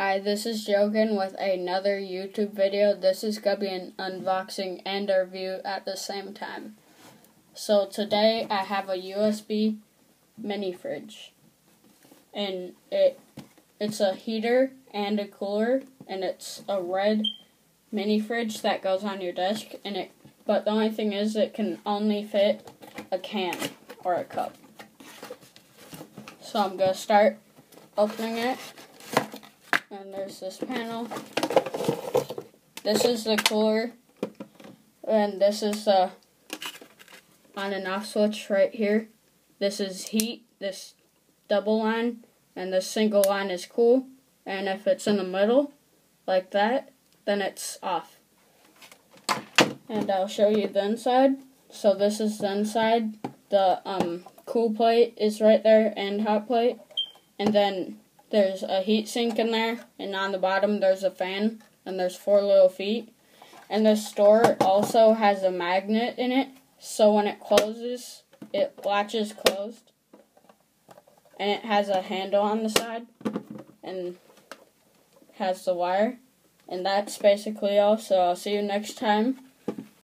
Hi, this is Jogan with another YouTube video. This is going to be an unboxing and a review at the same time. So today I have a USB mini fridge. And it it's a heater and a cooler and it's a red mini fridge that goes on your desk and it but the only thing is it can only fit a can or a cup. So I'm going to start opening it and there's this panel. This is the cooler, and this is the on and off switch right here. This is heat, this double line, and this single line is cool. And if it's in the middle, like that, then it's off. And I'll show you the inside. So this is the inside. The um, cool plate is right there and hot plate. And then there's a heat sink in there, and on the bottom there's a fan, and there's four little feet. And the store also has a magnet in it, so when it closes, it latches closed. And it has a handle on the side, and has the wire. And that's basically all, so I'll see you next time.